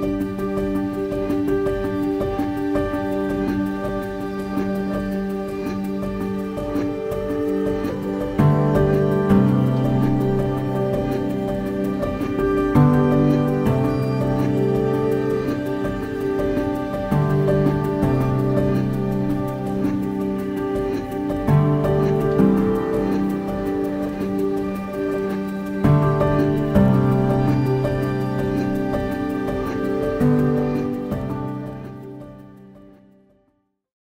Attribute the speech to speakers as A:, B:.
A: you